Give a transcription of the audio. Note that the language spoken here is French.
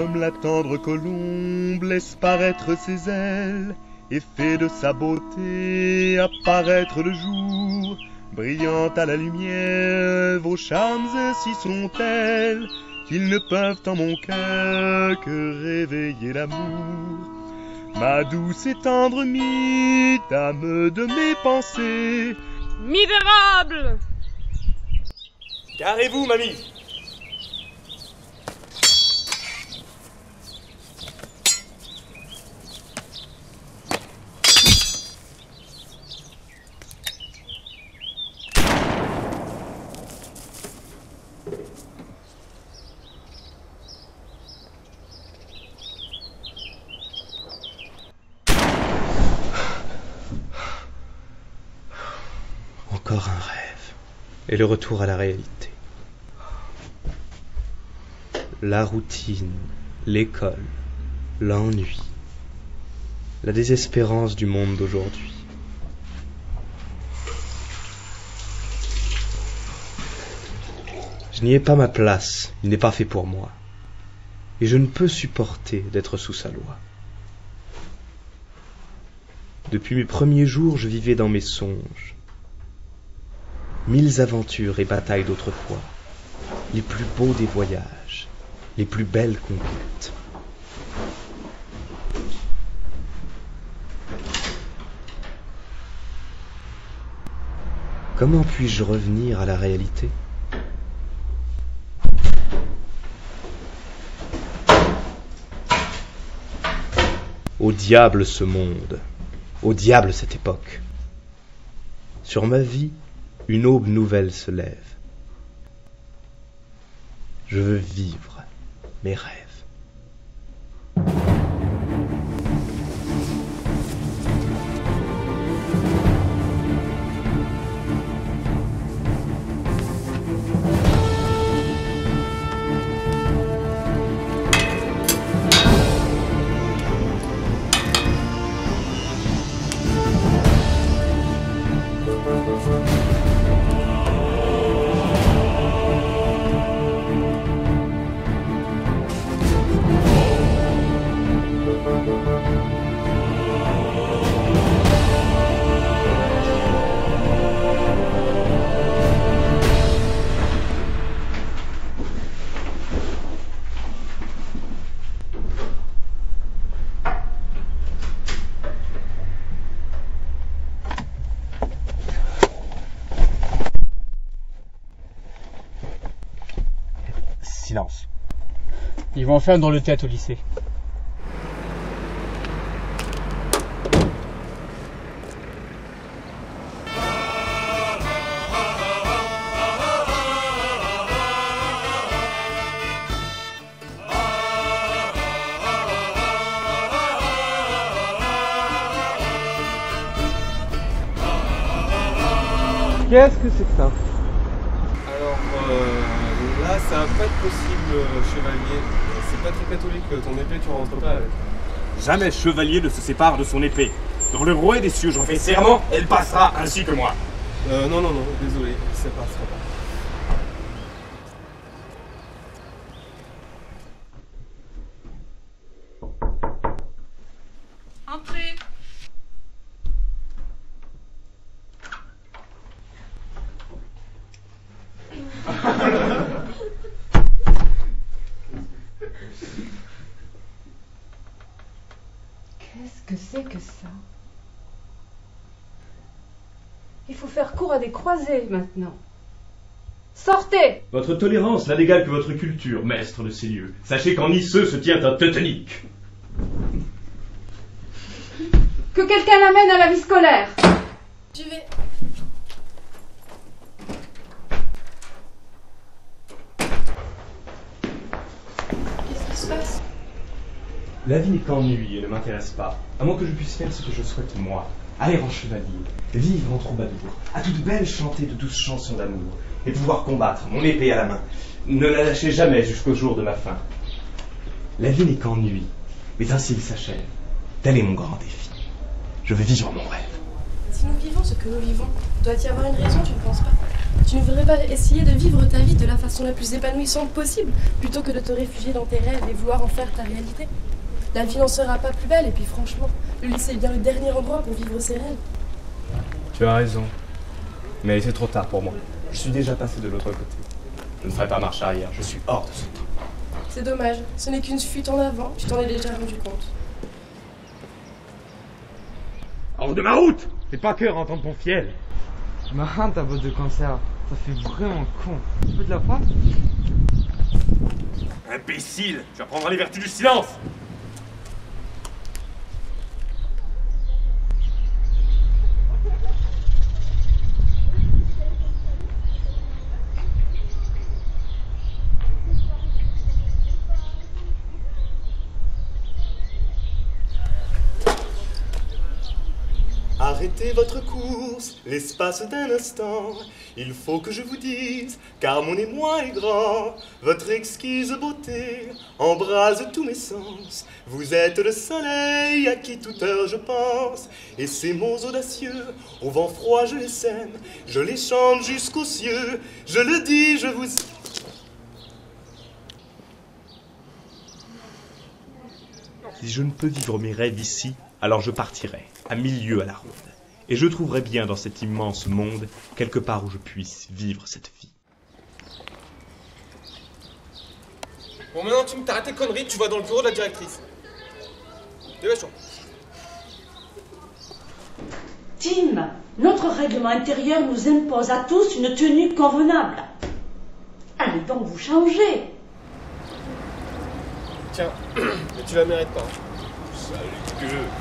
Comme la tendre colombe laisse paraître ses ailes et fait de sa beauté apparaître le jour, brillant à la lumière, vos charmes ainsi sont tels qu'ils ne peuvent en mon cœur que réveiller l'amour. Ma douce et tendre mythe, âme de mes pensées, Misérable! Carrez-vous, mamie Encore un rêve. Et le retour à la réalité. La routine, l'école, l'ennui, la désespérance du monde d'aujourd'hui. Je n'y ai pas ma place, il n'est pas fait pour moi. Et je ne peux supporter d'être sous sa loi. Depuis mes premiers jours, je vivais dans mes songes. Mille aventures et batailles d'autrefois, les plus beaux des voyages, les plus belles conquêtes. Comment puis-je revenir à la réalité? Au diable ce monde, au diable cette époque. Sur ma vie, une aube nouvelle se lève. Je veux vivre mes rêves. Silence. Ils vont en faire dans le théâtre au lycée. Qu'est-ce que c'est que ça? Ça va pas être possible, euh, chevalier. C'est pas très catholique. euh, Ton épée, tu rentres pas avec. Jamais chevalier ne se sépare de son épée. Dans le roi des cieux, j'en fais serment, elle passera ainsi que moi. Euh, non, non, non, désolé, ça passera pas. Entrez Qu'est-ce que c'est que ça Il faut faire cours à des croisés maintenant. Sortez Votre tolérance n'a d'égal que votre culture, maître de ces lieux. Sachez qu'en Isseux se tient un teutonique. Que quelqu'un l'amène à la vie scolaire Je vais. Qu'est-ce qui se passe La vie n'est qu'ennui et ne m'intéresse pas, à moins que je puisse faire ce que je souhaite moi. Aller en chevalier, vivre en troubadour, à toute belle chanter de douces chansons d'amour, et pouvoir combattre, mon épée à la main, ne la lâcher jamais jusqu'au jour de ma fin. La vie n'est qu'ennui, mais ainsi il s'achève. Tel est mon grand défi. Je veux vivre mon rêve. Si nous vivons ce que nous vivons, doit y avoir une raison, tu ne penses pas? Tu ne voudrais pas essayer de vivre ta vie de la façon la plus épanouissante possible, plutôt que de te réfugier dans tes rêves et vouloir en faire ta réalité? La vie n'en sera pas plus belle, et puis franchement, le lycée est bien le dernier endroit pour vivre ses rêves. Tu as raison. Mais c'est trop tard pour moi. Je suis déjà passé de l'autre côté. Je ne ferai pas marche arrière, je suis hors de ce temps. C'est dommage, ce n'est qu'une fuite en avant, tu t'en es déjà rendu compte. Hors de ma route Fais pas cœur à entendre ton fiel. Marrin ta botte de cancer, ça fait vraiment con. Tu peux te la prendre? Imbécile Tu apprendras les vertus du silence Votre course, l'espace d'un instant. Il faut que je vous dise, car mon émoi est grand. Votre exquise beauté embrase tous mes sens. Vous êtes le soleil à qui toute heure je pense. Et ces mots audacieux, au vent froid je les sème. Je les chante jusqu'aux cieux. Je le dis, je vous. Si je ne peux vivre mes rêves ici, alors je partirai, à mille lieues à la ronde. Et je trouverai bien dans cet immense monde quelque part où je puisse vivre cette vie. Bon, maintenant tu t'arrêtes tes conneries, tu vas dans le bureau de la directrice. Dépêche-toi. Tim, notre règlement intérieur nous impose à tous une tenue convenable. Allez donc vous changer. Tiens, mais tu la mérites pas. Salut que